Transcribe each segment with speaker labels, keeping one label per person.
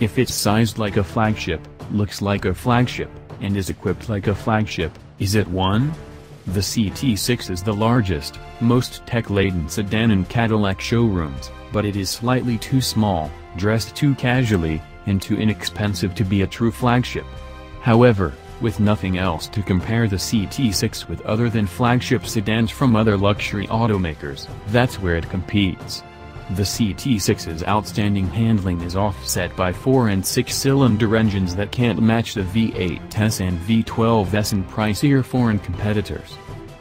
Speaker 1: If it's sized like a flagship, looks like a flagship, and is equipped like a flagship, is it one? The CT6 is the largest, most tech-laden sedan in Cadillac showrooms, but it is slightly too small, dressed too casually, and too inexpensive to be a true flagship. However, with nothing else to compare the CT6 with other than flagship sedans from other luxury automakers, that's where it competes. The CT6's outstanding handling is offset by 4 and 6-cylinder engines that can't match the V8s and V12s in pricier foreign competitors.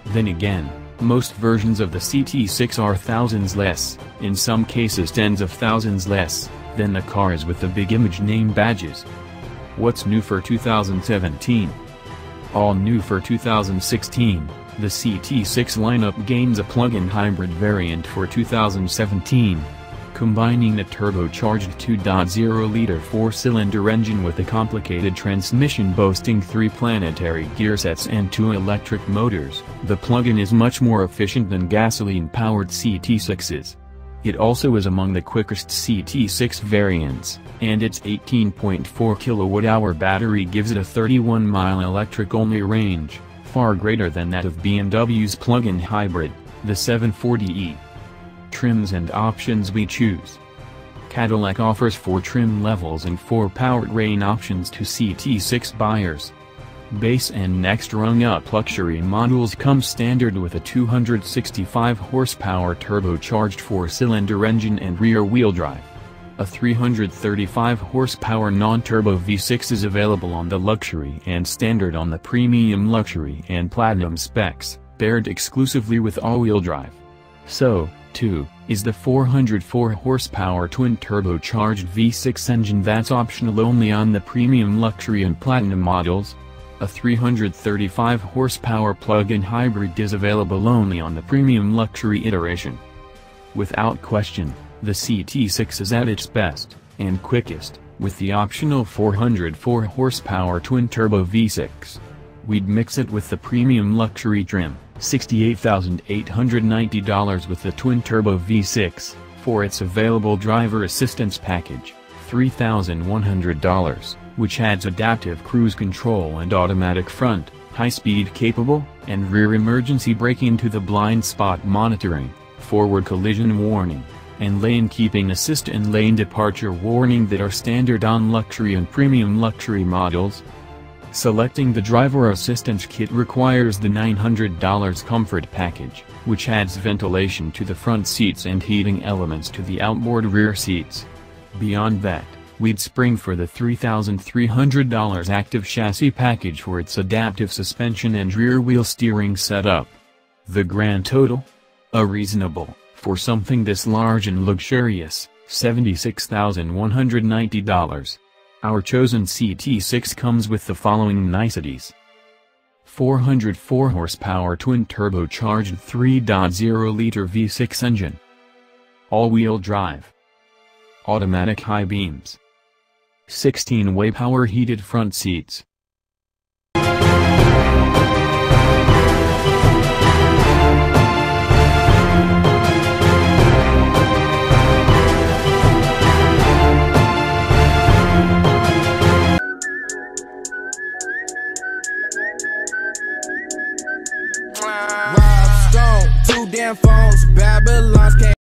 Speaker 1: Then again, most versions of the CT6 are thousands less, in some cases tens of thousands less, than the cars with the big image name badges. What's new for 2017? All new for 2016. The CT6 lineup gains a plug-in hybrid variant for 2017. Combining a turbocharged 2.0-liter four-cylinder engine with a complicated transmission boasting three planetary gearsets and two electric motors, the plug-in is much more efficient than gasoline-powered CT6s. It also is among the quickest CT6 variants, and its 18.4 kWh battery gives it a 31-mile electric-only range far greater than that of BMW's plug-in hybrid, the 740e. Trims and options we choose. Cadillac offers four trim levels and four powertrain options to CT6 buyers. Base and next rung-up luxury models come standard with a 265 horsepower turbocharged four-cylinder engine and rear-wheel drive. A 335 horsepower non-turbo V6 is available on the luxury and standard on the premium luxury and platinum specs, paired exclusively with all-wheel drive. So, too, is the 404 horsepower twin turbocharged V6 engine that's optional only on the premium luxury and platinum models. A 335 horsepower plug-in hybrid is available only on the premium luxury iteration. Without question, the CT6 is at its best, and quickest, with the optional 404 horsepower twin-turbo V6. We'd mix it with the premium luxury trim, $68,890 with the twin-turbo V6, for its available driver assistance package, $3,100, which adds adaptive cruise control and automatic front, high-speed capable, and rear emergency braking to the blind spot monitoring, forward collision warning, and lane keeping assist and lane departure warning that are standard on luxury and premium luxury models. Selecting the driver assistance kit requires the $900 comfort package, which adds ventilation to the front seats and heating elements to the outboard rear seats. Beyond that, we'd spring for the $3,300 active chassis package for its adaptive suspension and rear wheel steering setup. The grand total? A reasonable for something this large and luxurious, $76,190. Our chosen CT6 comes with the following niceties. 404 horsepower twin turbocharged 3.0-liter V6 engine. All-wheel drive. Automatic high beams. 16-way power heated front seats.
Speaker 2: Damn phones, Babylon's came.